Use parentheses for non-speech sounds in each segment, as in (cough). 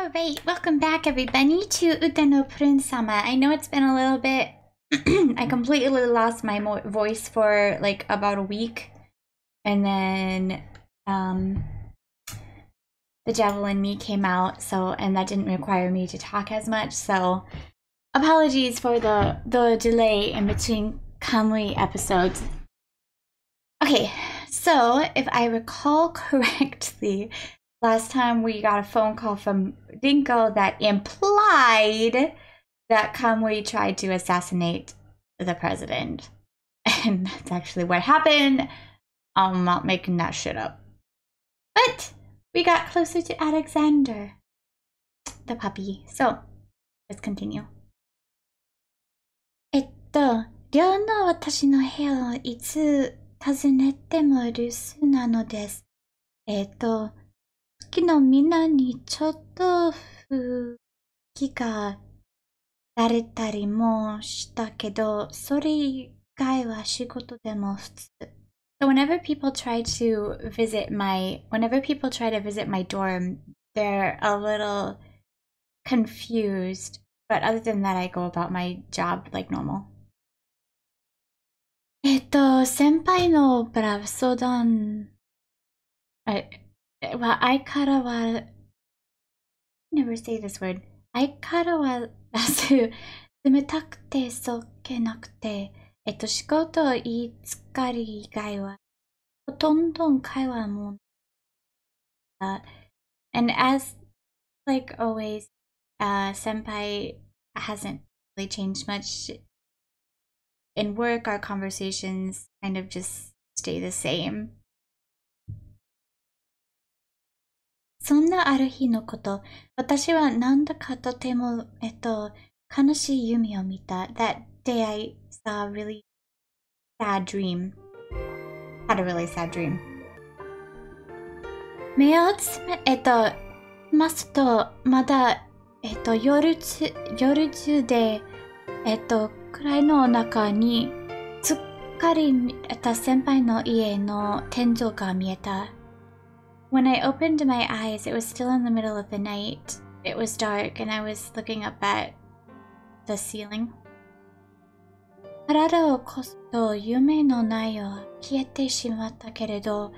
Alright, welcome back everybody to Utano Prin-sama. I know it's been a little bit... (clears throat) I completely lost my voice for like about a week. And then um, the devil in me came out, so and that didn't require me to talk as much, so apologies for the the delay in between Kamui episodes. Okay, so if I recall (laughs) correctly, last time we got a phone call from Ringo that implied that Kamui tried to assassinate the president. (laughs) And that's actually what happened. I'm not making that shit up. But we got closer to Alexander, the puppy. So let's continue. えっと、寮の私の部屋をいつ訪ねても留守なのです。えっと、昨日みんなにちょっと吹きがられたりもしたけど、それ以外は仕事でも普通。So whenever people try to visit my, whenever people try to visit my dorm, they're a little confused. But other than that, I go about my job like normal. えっと、先輩のブラ相談、え、は、相からは、never say this word. 相からは、(laughs) 冷たくてそっけなくて、えっと、仕事言いつかり以外は、ほとんど会話も、uh, and as, like always, uh, senpai hasn't really changed much in work, our conversations kind of just stay the same. そんなある日のこと、私はなんだかとても、えっと、悲しい夢を見た。That day I saw a really sad dream. Had a really sad dream. 目をつめ、えっと、ますと、まだ、えっと、夜中、夜中で、えっと、暗いの中に、すっかり見た先輩の家の天井が見えた。When I opened my eyes, it was still in the middle of the night. It was dark and I was looking up at the ceiling. 体を起こすと夢の内容は消えてしまったけれど、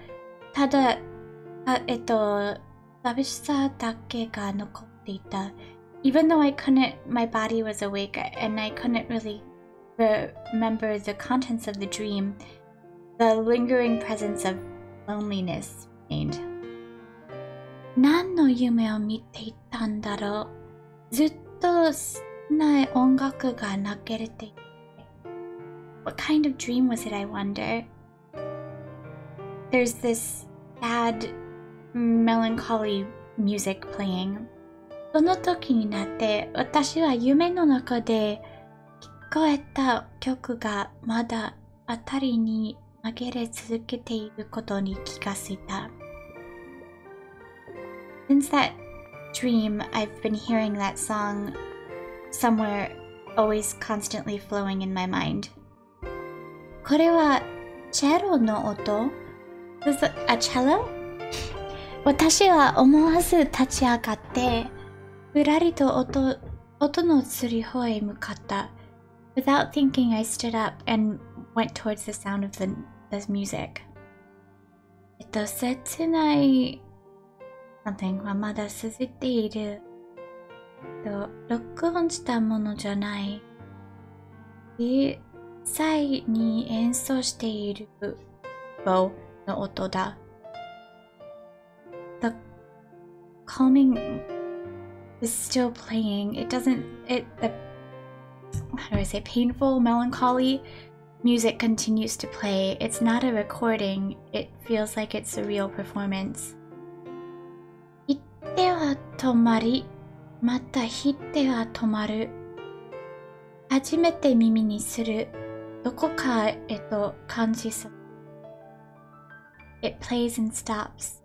ただ、あえっと、寂しさだけが残っていた。Even though I couldn't, my body was awake and I couldn't really remember the contents of the dream, the lingering presence of loneliness remained. 何の夢を見ていたんだろう？ずっとない音楽が流れていて What kind of dream was it, I wonder? There's this sad, melancholy music playing. その時になって私は夢の中で聞こえた曲がまだ辺りに紛れ続けていることに気がついた。Since that dream, I've been hearing that song somewhere, always constantly flowing in my mind. これはチェロの音 Was it a cello? 私は思わず立ち上がってふらりと音音のする方へ向かった。Without thinking, I stood up and went towards the sound of the, the music. えっと、切ない something はまだ続いている。と録音したものじゃない。実際に演奏している棒の音だ。The calming is still playing. It doesn't, it, the, how do I say, painful, melancholy music continues to play. It's not a recording. It feels like it's a real performance. ては止まり、また引っては止まる。初めて耳にする、どこかへと感じする。It plays and stops,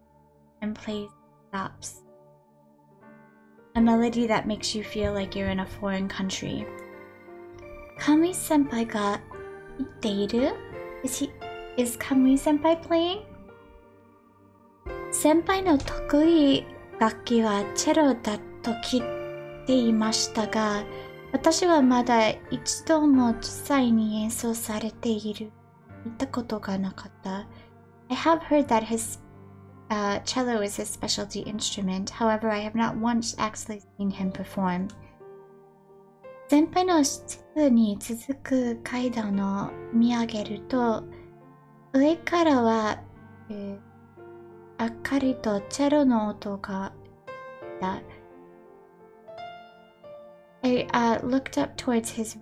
and plays and stops. A melody that makes you feel like you're in a foreign country. 神先輩が言っている Is he, is 神先輩 playing? 先輩の得意楽器はチェロだと聞いていましたが、私はまだ一度も実際に演奏されている、見たことがなかった。I have heard that his uh, cello is his specialty instrument. However, I have not once actually seen him perform. 先輩の室に続く階段を見上げると、上からは、えー、明かりとチェロの音がだ。I uh, looked up towards his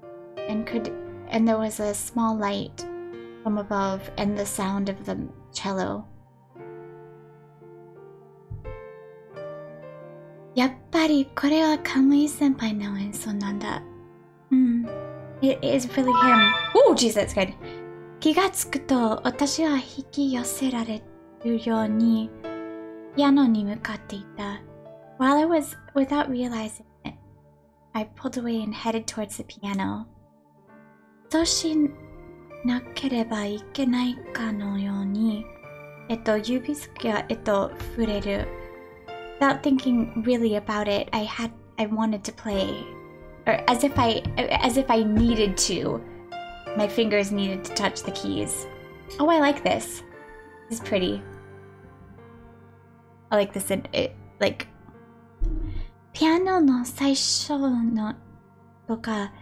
and could and there was a small light from above and the sound of the cello. やっぱりこれはカムイ先輩の演奏なんだ。うん。It is really him. Oh, jeez, that's good. 気がつくと私は引き寄せられる through your piano ni mukatte. While I was without realizing it, I pulled away and headed towards the piano. Toshi nakereba ikenai ka no you ni, eto yubi eto fureru. Without thinking really about it, I had I wanted to play, or as if I as if I needed to. My fingers needed to touch the keys. Oh, I like this. This is pretty. I like this, it, it like, ピアノの最初のとか、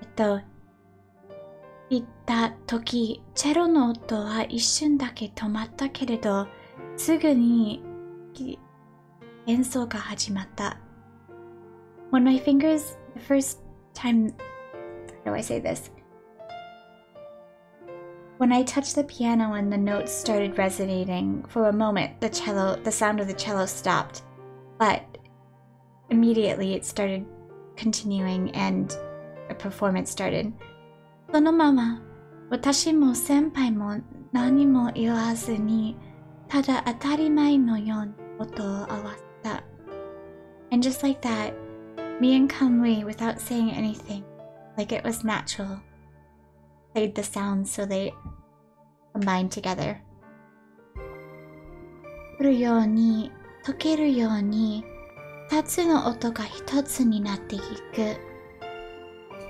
えっと、言った時、チェロの音は一瞬だけ止まったけれど、すぐに演奏が始まった。When my fingers, the first time, how do I say this? When I touched the piano and the notes started resonating, for a moment the cello, the sound of the cello stopped. But immediately it started continuing and a performance started. そのまま私も先輩も何も言わずにただ当たり前のように音を合わせた。And just like that, me and Kamui, without saying anything, like it was natural, played the sounds so they combined together. 降るように溶けるように2つの音が1つになっていく。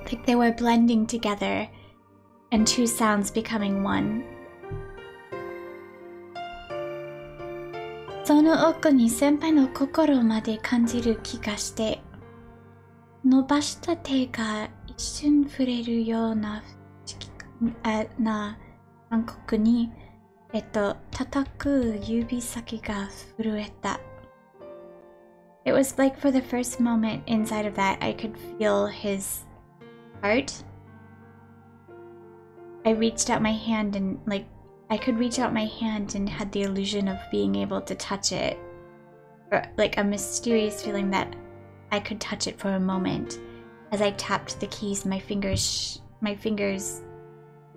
Like they were blending together and two sounds becoming one. その奥に先輩の心まで感じる気がして、伸ばした手が一瞬触れるようなな韓国に、えっと、叩く指先が震えた。It was like for the first moment inside of that, I could feel his heart. I reached out my hand and, like, I could reach out my hand and had the illusion of being able to touch it. Or, like, a mysterious feeling that I could touch it for a moment. As I tapped the keys, my fingers, my fingers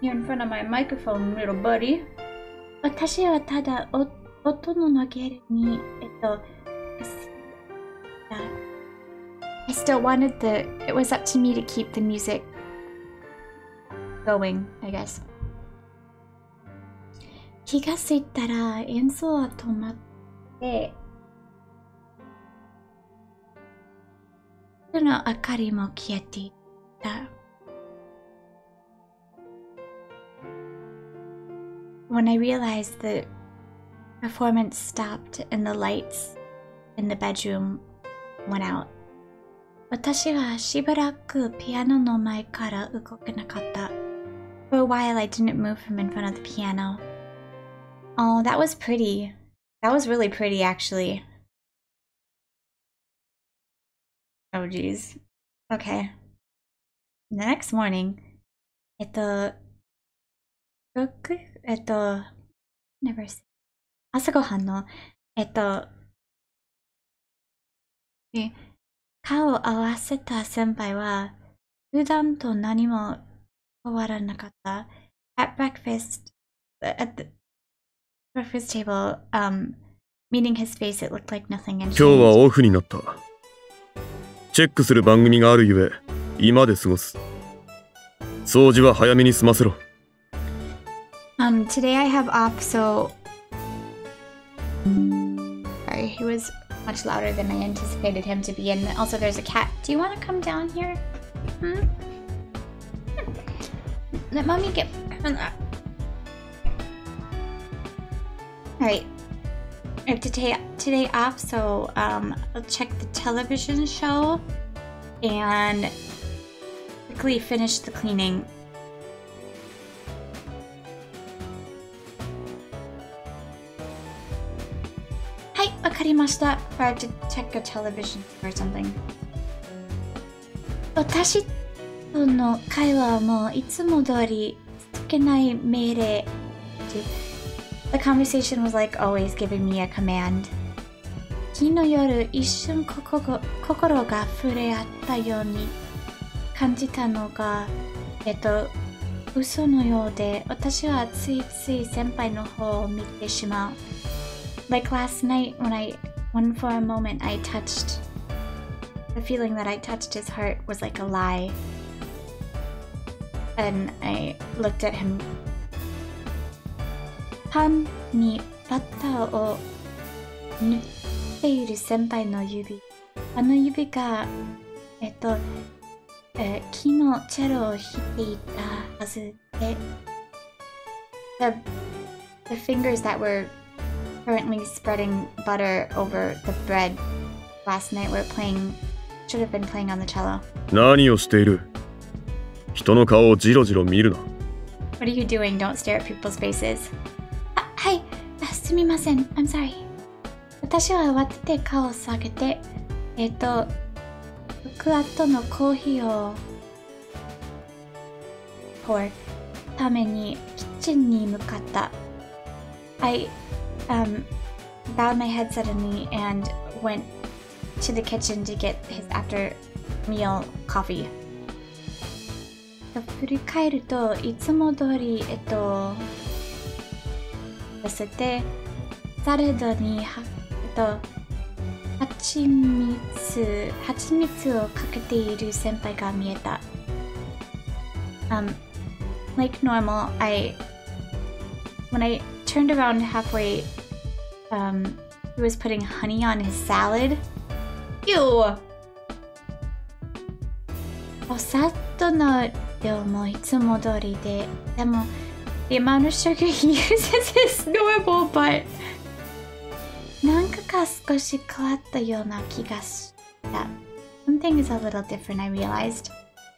Hey, you're in front of my microphone, little buddy. 私はただ音の投げるに、えっと、I still wanted the, it was up to me to keep the music going, I guess. 気がついたら演奏は止まって、その明かりも消えていった。 When I realized the performance stopped and the lights in the bedroom went out. 私はしばらくピアノの前から動けなかった。For a while I didn't move from in front of the piano. Oh, that was pretty. That was really pretty actually. Oh geez. Okay. The next morning, えっと、6? えっと、never s 朝ごはんの、えっと、顔を合わせた先輩は、普段と何も変わらなかった。At breakfast, at the breakfast table, um, meeting his face, it looked like nothing 今日はオフになった。チェックする番組があるゆえ、今で過ごす。掃除は早めに済ませろ。Um, today I have off, so. Sorry, he was much louder than I anticipated him to be. And also, there's a cat. Do you want to come down here? Hmm? Let mommy get. Alright. I have today, today off, so um, I'll check the television show and quickly finish the cleaning. Hi, わかりました. I have to check a television or something. 私との会話もいつも通りつけない命令。The conversation was like always giving me a command. 昨日夜一瞬心が触れ合ったように感じたのが、えっと、嘘のようで、私はついつい先輩の方を見てしまう。Like last night when I, when for a moment I touched, the feeling that I touched his heart was like a lie. And I looked at him. パンにバッターを塗っている先輩の指。あの指が、えっと、えー、木のチェロを弾いていたはずで、the, the fingers that were currently spreading butter over the bread last night were playing, should have been playing on the cello. 何をしている人の顔をじろじろ見るな。What are you doing? Don't stare at people's faces. あ、はい。あすみません。I'm sorry. 私は慌てて顔を下げて、えっ、ー、と、クワットのコーヒーを pour ためにキッチンに向かった。I um, bowed my head suddenly and went to the kitchen to get his after meal coffee. 振り返るといつも通り、えっと、寄せて、サラダに、えっと、蜂蜜、蜂蜜をかけている先輩が見えた。Um, like normal, I, when I turned around halfway, um, he was putting honey on his salad. Ew! お砂糖の量もいつも通りで、でも、the amount of sugar he (laughs) uses is normal, but なんかが少し変わったような気がした。Something is a little different, I realized.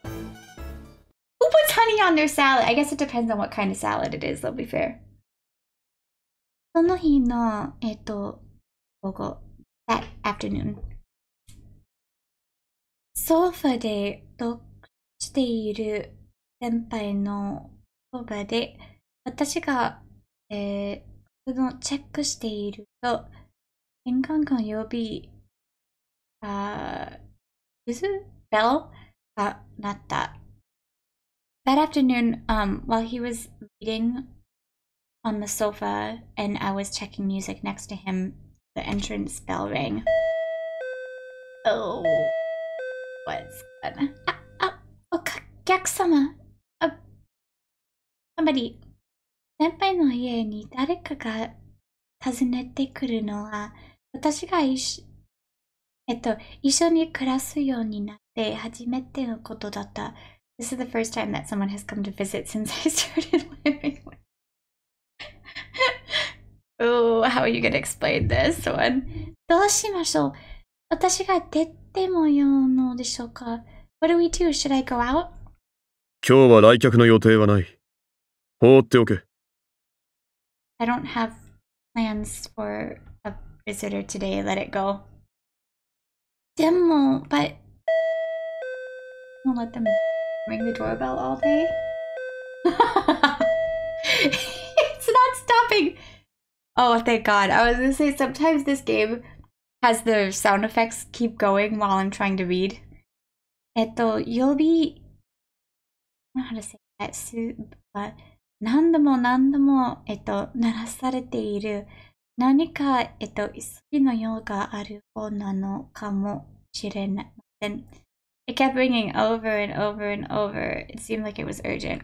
Who puts honey on their salad? I guess it depends on what kind of salad it is, though, be fair. その日の、えっ、と、午後、that afternoon. ソファで読している先輩のそばで、私が、えー、そのチェックしていると、玄関間曜日、あ、is it bell が鳴った。That afternoon, um, while he was reading on the sofa and I was checking music next to him, the entrance bell rang. Oh, what's gonna... あ、あ、お客様。あ、somebody. 先輩の家に誰かが訪ねてくるのは私が一えっと、一緒に暮らすようになって初めてのことだった。This is the first time that someone has come to visit since I started (laughs) living with. oh, how are you gonna explain this one? どうしましょう私が出てもよいのでしょうか ?What do we do? Should I go out? 今日は来客の予定はない。放っておけ。I don't have plans for visitor today, let it go. Demo, but won't let them ring the doorbell all day. (laughs) it's not stopping. Oh, thank God. I was gonna say sometimes this game has the sound effects keep going while I'm trying to read. えっと、you'll be, I don't know how to say that, su- but 何度も何度も、えっと、鳴らされている何か、えっと、急ぎの用がある方なのかもしれません。It kept ringing over and over and over. It seemed like it was urgent.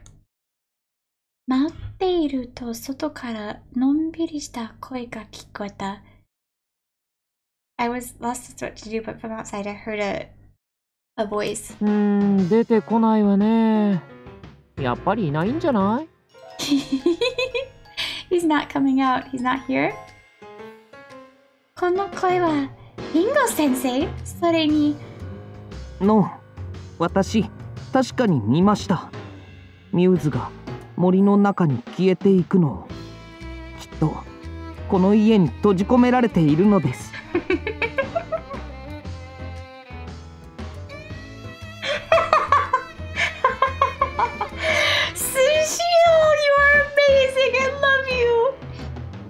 待っていると外からのんびりした声が聞こえた。I was lost as to what to do, but from outside I heard a, a voice. うーん、出てこないわね。やっぱりいないんじゃない He's not coming out. He's not here. この声はリンゴ先生それにの、私、確かに見ました。ミューズが森の中に消えていくのを。きっと、この家に閉じ込められているのです。Sushio, you are amazing. I love you.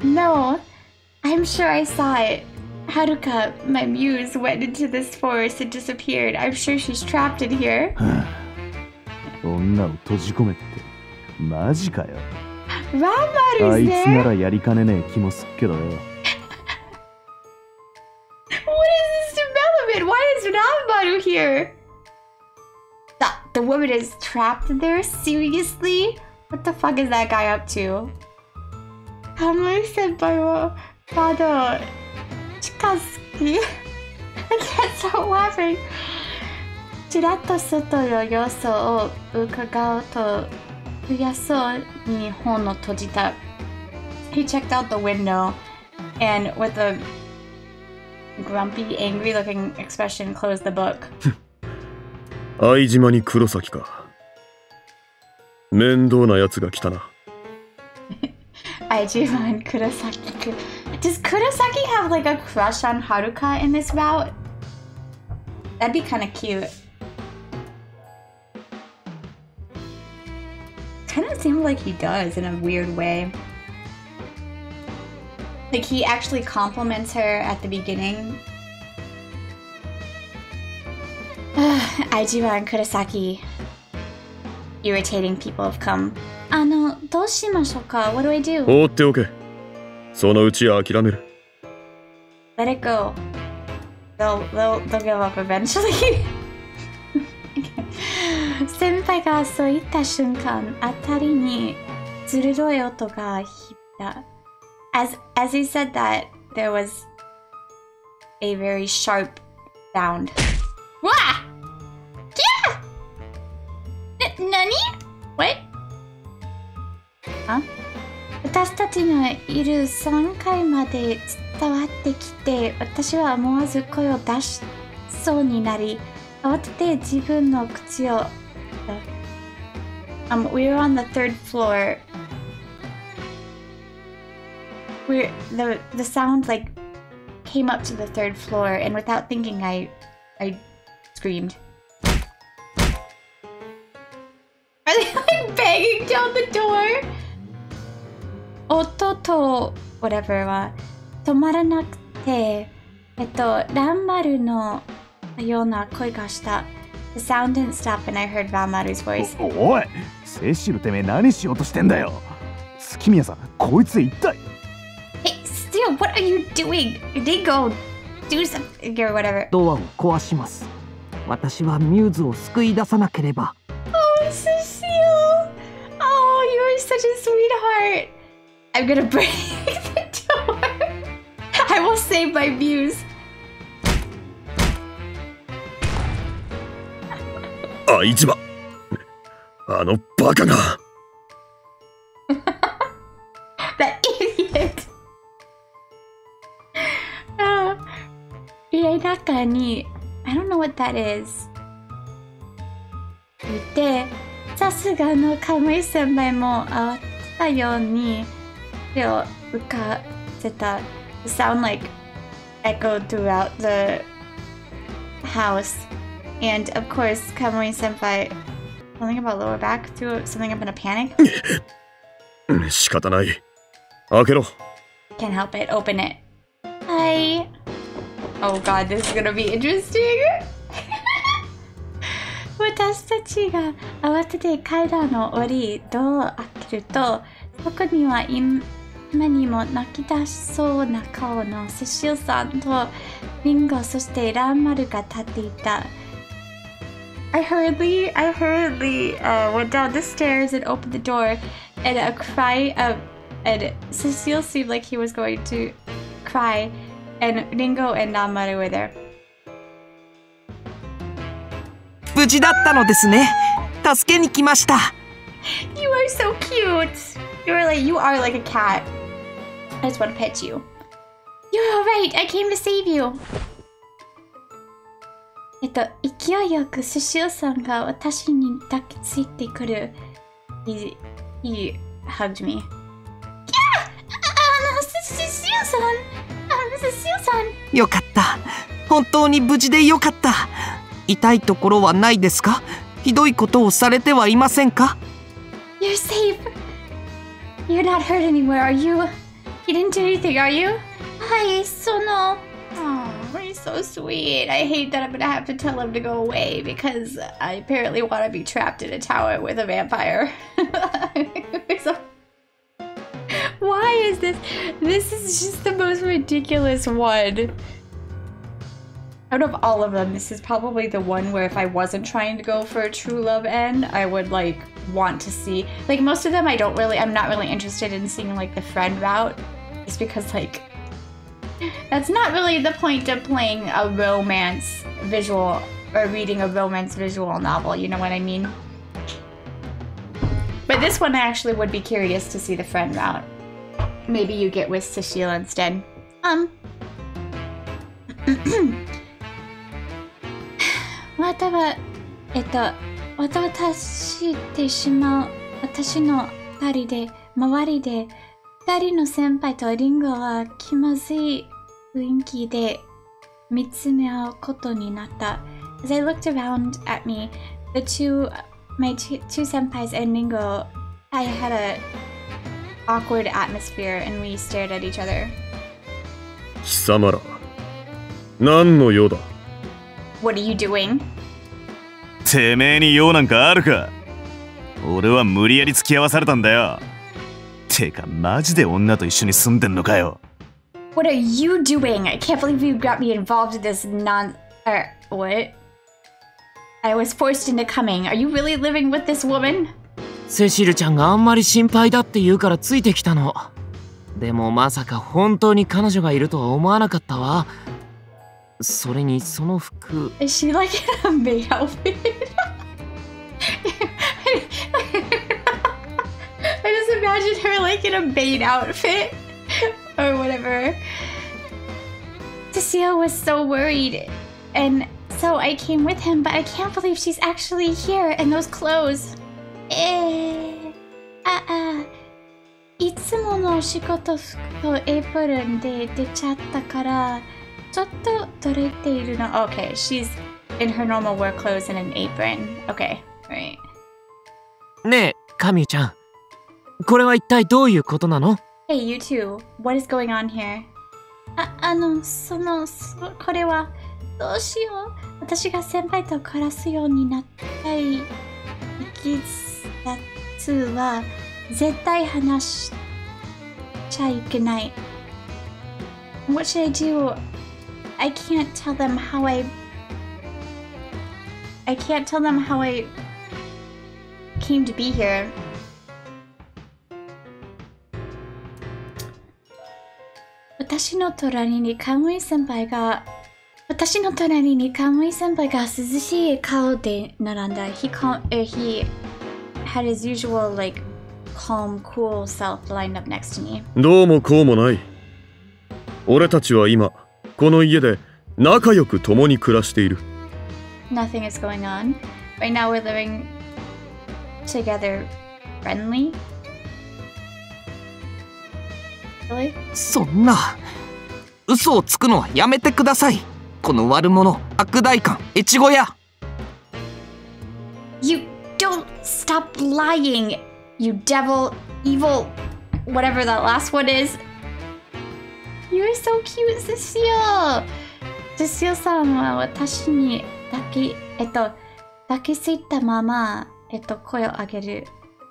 No, I'm sure I saw it. Haruka, my muse, went into this forest and disappeared. I'm sure she's trapped in here. 女を閉じ込めってマジかよ Ramaru's あいつな.らやりかねねえ気もすっけどよ What is this development? Why is Ramaru here? The, the woman is trapped there? Seriously? What the fuck is that guy up to? Kamui senpai wa Fado Chikazuki. I can't stop laughing. ちらっと外の様子を伺うと、悔しそうに本を閉じた。He checked out the window and with a grumpy, angry looking expression closed the book. (laughs) 相島に黒崎か。面倒な奴が来たな。 (laughs) Aijiman Kurosaki. Does Kurosaki have like a crush on Haruka in this route? That'd be kind of cute. kind of seems like he does in a weird way. Like he actually compliments her at the beginning. (sighs) Aijima and Kurosaki. Irritating people have come. Ano, あの、どうしましょうか What do I do? 放っておけ。そのうち諦める。Let it go. They'll, they'll, they'll give up eventually. (laughs) 先輩がそう言った瞬間、あたりに鋭い音が響いた。As, as he said that, there was a very sharp sound. わあキャーな、なに ?What? あ？私たちのいる3階まで伝わってきて私は思わず声を出しそうになり慌てて自分の口を Um, we were on the third floor. We're the the sound like came up to the third floor, and without thinking, I I screamed. Are they like banging down the door? 音と whatever は止まらなくて、えっと、ランマルのような声がした。 the sound didn't stop and I heard Ranmaru's oh, voice. Oh, oh, お,おいセシルてめえ何しようとしてんだよ月宮さん、こいつ一体 Hey, still, what are you doing? Ringo, do something or whatever. ドアを壊します。私はミューズを救い出さなければ。Oh, are such a sweetheart! I'm gonna (laughs) break the door! I will save my muse! 相島あのバカが That idiot. あ家の中に I don't know what that is いてさすがのカムイ先輩も慌てたように手を浮かせた It sound like echoed throughout the house and of course Kamui senpai something about lower back threw something up in a panic うん仕方ない開けろ Can't help it. Open it. Hi. Oh god, this is gonna be interesting. 私たちが慌てて階段を降り、ドアを開けると、そこには今にも泣き出しそうな顔のセシルさんとリンゴ、そしてランマルが立っていた。I hurriedly, I hurriedly uh, went down the stairs and opened the door, and a cry of, and Cecil seemed like he was going to cry, and Ringo and Ranmaru were there. 無事だったのですね。助けに来ました。You are so cute. You are like you are like a cat. I just want to pet you. You're all right. I came to save you. えっと、勢いよく寿司屋さんが私に抱きついてくる。いい、いい、はじめ。よかった。本当に無事でよかった。痛いところはないですか？ひどいことをされてはいませんか ?You're safe.You're not hurt anywhere, are you?You didn't do anything, are you? はい、その。So sweet. I hate that I'm gonna have to tell him to go away because I apparently want to be trapped in a tower with a vampire. (laughs) Why is this? This is just the most ridiculous one. Out of all of them, this is probably the one where if I wasn't trying to go for a true love end, I would like want to see. Like most of them, I don't really, I'm not really interested in seeing like the friend route. It's because like that's not really the point of playing a romance visual or reading a romance visual novel, you know what I mean? But this one I actually would be curious to see the friend route. Maybe you get with Tashila instead. Um. (clears throat) Wata 二人の先輩とリンゴは気まずい雰囲気で見つめ合うことになった。As I looked around at me, the two, my two, two senpais and Ringo, I had a awkward atmosphere and we stared at each other. 貴様ら何の用だ What are you doing? てめえに用なんかあるか俺は無理やり付き合わされたんだよてかマジで女と一緒に住んでんのかよ What are you doing? I can't believe you got me involved in this non. Er, what? I was forced into coming. Are you really living with this woman? セシルちゃんがあんまり心配だって言うからついてきたのでもまさか本当に彼女がいるとは思わなかったわそれにその服 Is she like in a maid outfit? imagine her like in a maid outfit or whatever. Cecil was so worried and so I came with him, but I can't believe she's actually here in those clothes. Eh, ah ah. いつものお仕事服とエプロンで出ちゃったから、ちょっと取れているの。Okay, she's in her normal work clothes and an apron. Okay, right. ねえ、カミちゃん。これは一体どういうことなの Hey, you two, what is going on here? あ、あの、その、そこれは、どうしよう。私が先輩と暮らすようになったい、いきさつは、絶対話しちゃいけない。What should I do? I can't tell them how I. I can't tell them how I came to be here. 私の隣にカムイ先輩が私の隣にカムイ先輩が涼しい顔で並んだ。He, uh, he had his usual like calm, cool self lined up next to me. どうもこうもない俺たちは今この家で仲良く共に暮らしている Nothing is going on. Right now we're living together friendly. そんな嘘をつくのはやめてくださいこの悪者悪代官越後屋 You don't stop lying, you devil, evil, whatever that last one is. You're so cute, Cecile. ジスヨさんは私に抱き、えっと、抱きついたまま、えっと、声を上げる。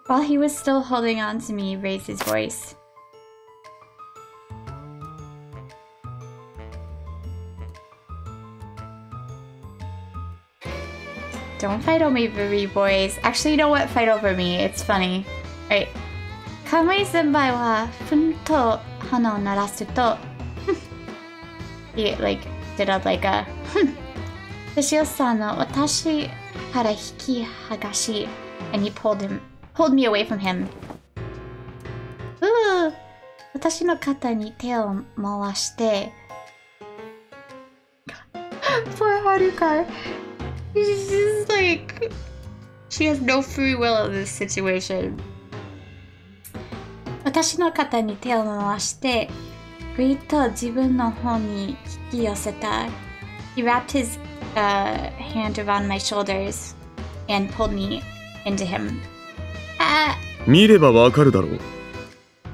While he was still holding on to me, raised his voice. Don't fight over me, baby boys. Actually, you know what? Fight over me. It's funny. Right. Kamui senpai wa fun to hana o narasu to. (laughs) He like did a like a. (laughs) Toshio-san no watashi kara hiki hagashi, and he pulled him, pulled me away from him. Ooh, watashi no kata ni te o mawashite. (gasps) Poor Haruka. She's just like she has no free will in this situation 私の肩に手を回してぐいっと自分の方に引き寄せた He wrapped his uh, hand around my shoulders and pulled me into him. あ見ればわかるだろう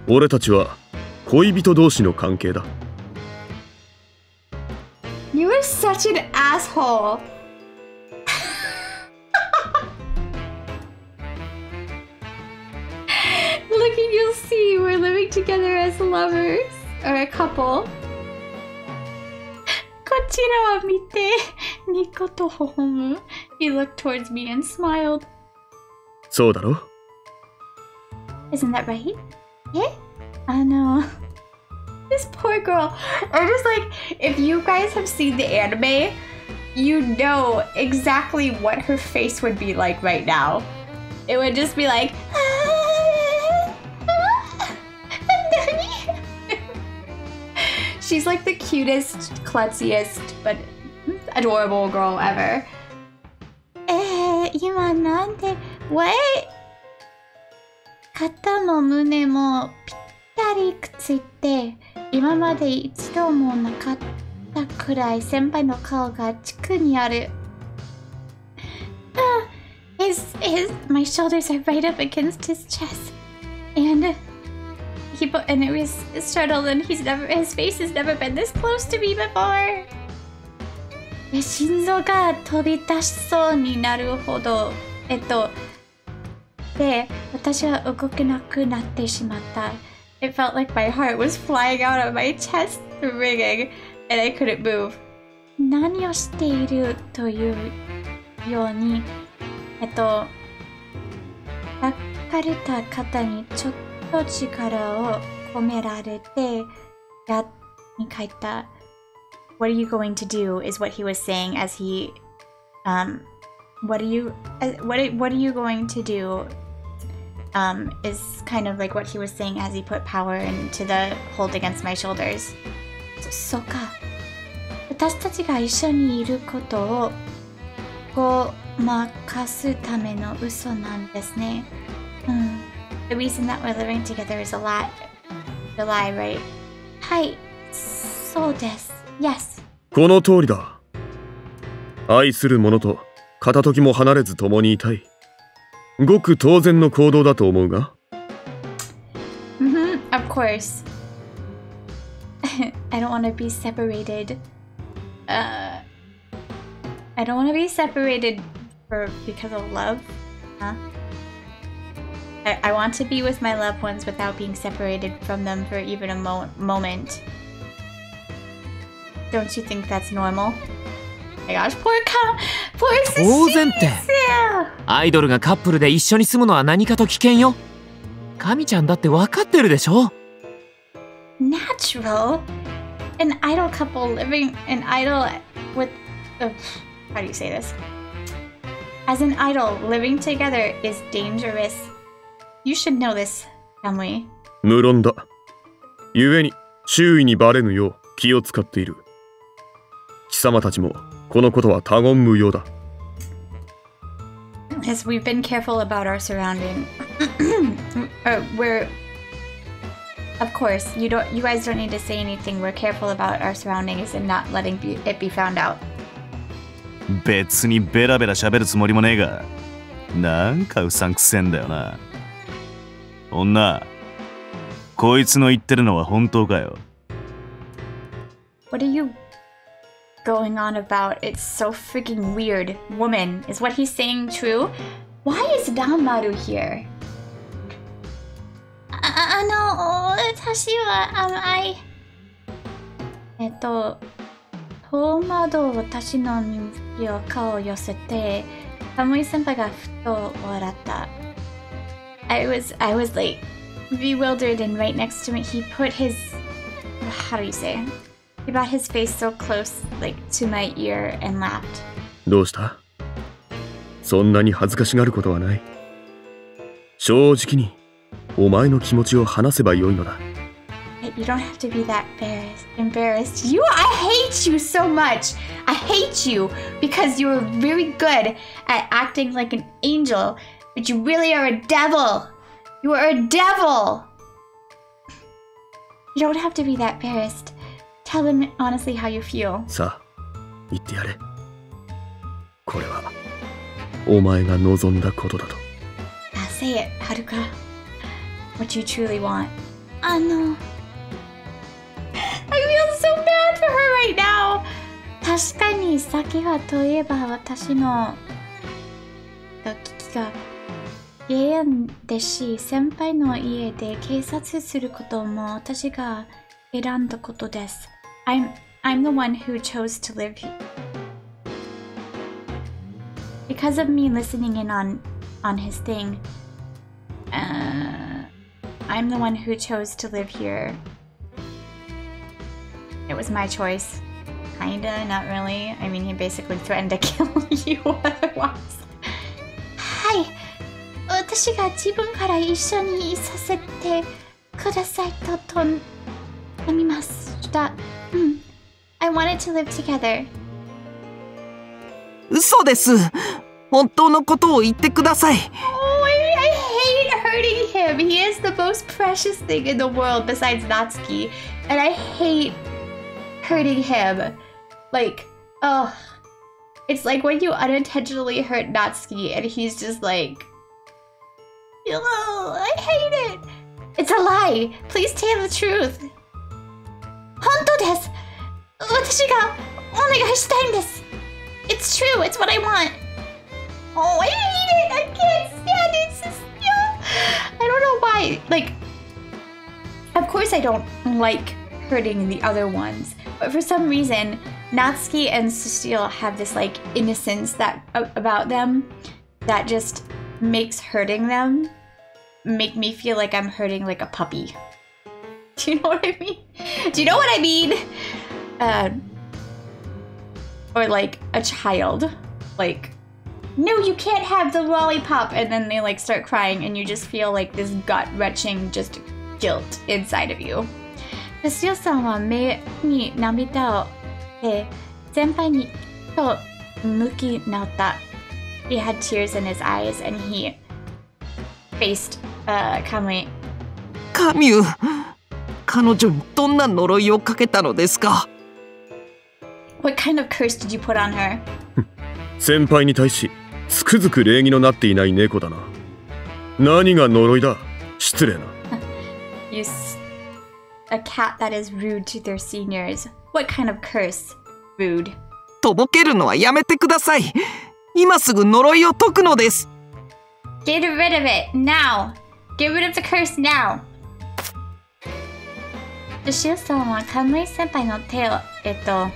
俺たちは恋人同士の関係だ You are such an asshole! Look and you'll see we're living together as lovers or a couple. (gasps) こちらを見て、ニコと微笑む。He looked towards me and smiled. そうだろ Isn't that right? Yeah? I know. (laughs) This poor girl. I'm just like, if you guys have seen the anime, you know exactly what her face would be like right now. It would just be like, She's like the cutest, klutziest, but adorable girl ever. Eh, ima nande... What? Kata mo mune mo pittari ima made mo nakatta kurai senpai no kao ga chiku ni aru. His, his, my shoulders are right up against his chest. And... he put, and it was startled and he's never, his face has never been this close to me before. 心臓が飛び出しそうになるほど、えっと、で、私は動けなくなってしまった。It felt like my heart was flying out of my chest, ringing, and I couldn't move. 何をしているというように、えっと、かれた方にちょっと力を込められて、やに書いた。What are you going to do? Is what he was saying as he, um, what are you, what are, what are you going to do? Um, is kind of like what he was saying as he put power into the hold against my shoulders. そそうか。私たちが一緒にいることをごまかすための嘘なんですね。うん。The reason that we're living together is a lie. The lie, right? はい。そうです。Yes. この通りだ愛する者と片時も離れず共にいたいごく当然の行動だと思うが Mm-hmm, of course. (laughs) I don't want to be separated. Uh, I don't want to be separated for because of love. Huh? I, I want to be with my loved ones without being separated from them for even a mo- moment. Don't you think that's normal? Oh my gosh, poor Ka, poor 当然って Cecilia. アイドルがカップルで一緒に住むのは何かと危険よ神ちゃんだって分かってるでしょ natural. An idol couple living an idol with uh, how do you say this? As an idol living together is dangerous. You should know this, Kamui. 無論だ故に周囲にバレぬよう気を使っている貴様たちもこのことは他言無用だ As we've been careful about our surrounding, (clears throat) uh, we're of course you don't. You guys don't need to say anything. We're careful about our surroundings and not letting be, it be found out. 別にベラベラ喋るつもりもねえがなんかうさんくせえんだよな 女こいつの言ってるのは本当かよ What are you? going on about? It's so freaking weird. Woman, is what he's saying true? Why is Danmaru here? ああの、私は、あの、I... えっと、遠窓私の耳を顔を寄せて、寒い先輩がふと笑った。I was, I was like bewildered and right next to me he put his, how do you say? He brought his face so close, like, to my ear and laughed. どうしたそんなに恥ずかしがることはない。正直に、お前の気持ちを話せばよいのだ。 You don't have to be that embarrassed. Embarrassed. You, I hate you so much. I hate you because you're very good at acting like an angel, but you really are a devil. You are a devil. You don't have to be that embarrassed. Tell them honestly how you feel. さあ、言ってやれ。これは、お前が望んだことだと。 Ah, say it, Haruka. What you truly want. I know. I feel so bad for her right now. 確かに先はといえば私のと聞きが 家園ですし先輩の家で警察することも私が選んだことです。I'm, I'm the one who chose to live here. Because of me listening in on on his thing. Uh, I'm the one who chose to live here. It was my choice. Kinda, not really. I mean, he basically threatened to kill (laughs) you (laughs) otherwise. はい。私が自分から一緒にいさせてくださいと頼みました。うん。I wanted to live together. 嘘です本当のことを言ってください Oh, I, I hate hurting him. He is the most precious thing in the world besides Natsuki. And I hate hurting him. Like, oh. It's like when you unintentionally hurt Natsuki and he's just like, Yellow, I hate it. It's a lie. Please tell the truth. it's true. It's what I want. Oh, I hate it. I can't stand it. I don't know why. Like, of course I don't like hurting the other ones, but for some reason, Natsuki and Cecil have this like innocence that about them that just makes hurting them make me feel like I'm hurting like a puppy. (laughs) Do you know what I mean? Do you know what I mean? Uh, or like a child, like no, you can't have the lollipop. And then they like start crying, and you just feel like this gut wrenching just guilt inside of you. シオさんは目に涙をで先輩にと向き直った。 He had tears in his eyes and he faced uh, Camus. Camus! 彼女にどんな呪いをかけたのですか What kind of curse did you put on her? (laughs) 先輩に対し、つくづく礼儀のなっていない猫だな。何が呪いだ失礼な。you (laughs) a cat that is rude to their seniors. What kind of curse? Rude. 今すぐ呪いを解くのです Get rid of it now. Get rid of the curse now. シオさんはカムイ先輩の手を、えっと、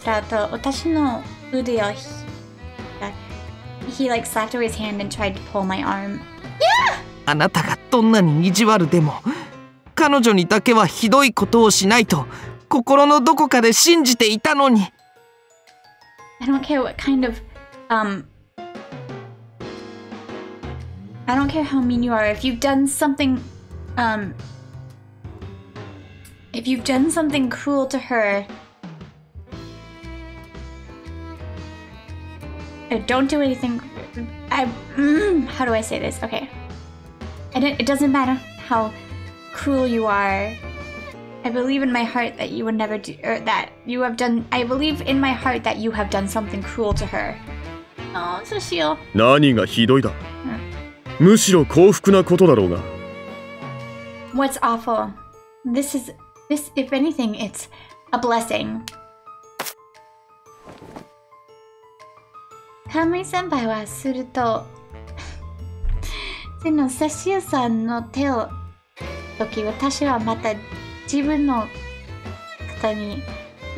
使うと私の腕をひ、He like slapped away his hand and tried to pull my arm. あなたがどんなに意地悪でも彼女にだけはひどいことをしないと心のどこかで信じていたのに I don't care what kind of um I don't care how mean you are. If you've done something um if you've done something cruel to her uh, don't do anything I mm, how do I say this? Okay. And it, it doesn't matter how cruel you are. I believe in my heart that you would never do, or that you have done. I believe in my heart that you have done something cruel to her. 何がひどいだ、う、むしろ幸福なことだろうが。What's awful? This is this if anything it's a blessing. カムイ先輩はすると (laughs) でのサシオさんの手を時私はまた自分の肩に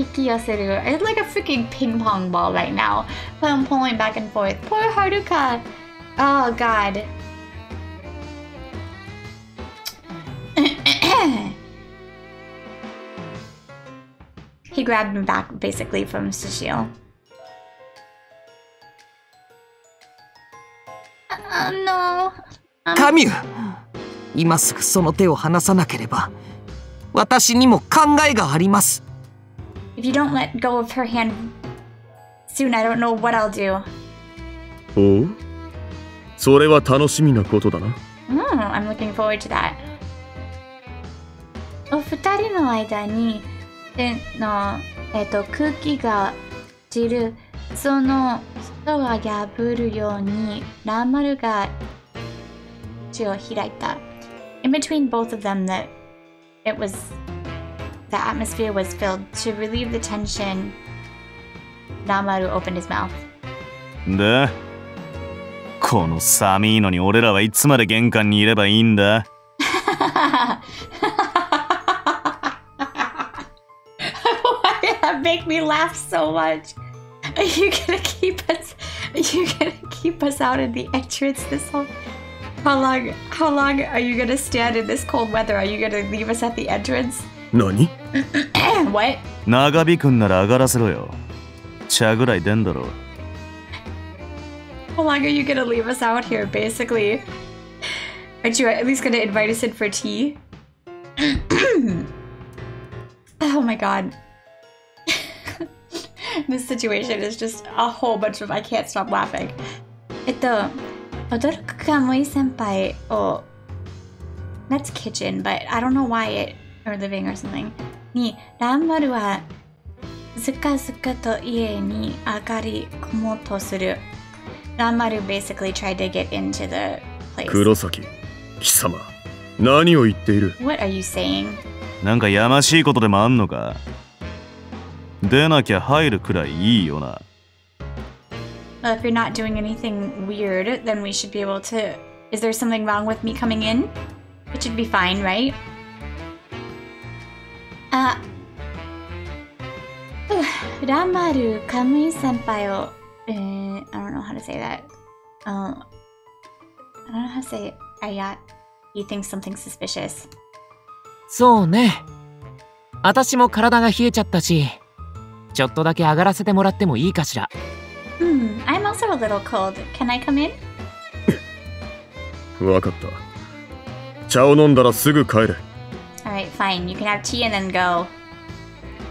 Ikiyaseru. It's like a freaking ping pong ball right now. But I'm pulling back and forth. Poor Haruka. Oh god. (coughs) he grabbed me back basically from Cecil. Uh, no. Um... Camus! 今すぐその手を離さなければ私にも考えがあります If you don't let go of her hand soon, I don't know what I'll do. おうそれは楽しみなことだな Hmm, I'm looking forward to that. お二人の間にでの、えっと空気が散るその人が破るようにランマルが口を開いた。In between both of them, that it was the atmosphere was filled. To relieve the tension, Ranmaru opened his mouth. Why (laughs) that make me laugh so much? Are you gonna keep us are you gonna keep us out in the entrance this whole How long how long are you gonna stand in this cold weather? Are you gonna leave us at the entrance? 何 (coughs) what? 長引くんなら上がらせろよ茶ぐらい出んだろ How long are you gonna leave us out here? Basically, aren't you at least gonna invite us in for tea? (coughs) oh my god. (laughs) this situation is just a whole bunch of I can't stop laughing. えっと、驚くかもい先輩を That's kitchen, but I don't know why it or living or something にランマルはずかずかと家に上がり込もうとする。ランマル basically tried to get into the place. 黒崎貴様何を言っている What are you saying? なんかやましいことでもあんのか出なきゃ入るくらいいいよな Well, if you're not doing anything weird, then we should be able to. Is there something wrong with me coming in? It should be fine, right? Uh. ランマル、カムイ先輩を、えー I don't know how to say that. Um, I don't know how to say it. I got. He thinks something suspicious. そうね私も体が冷えちゃったしちょっとだけ上がらせてもらってもいいかしら Hmm, I'm also a little cold. Can I come in? わかった茶を飲んだらすぐ帰れ Alright, fine. You can have tea and then go.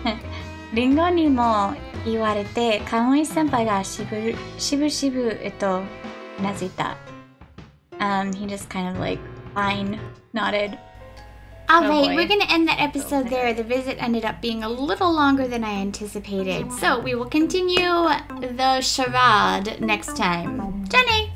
(laughs) リンゴにも言われて、カムイ先輩がしぶしぶしぶ、えっと、うなずいた。Um, he just kind of like, fine, nodded. All Oh, right, boy. we're going to end that episode there. The visit ended up being a little longer than I anticipated. So we will continue the charade next time. Jenny!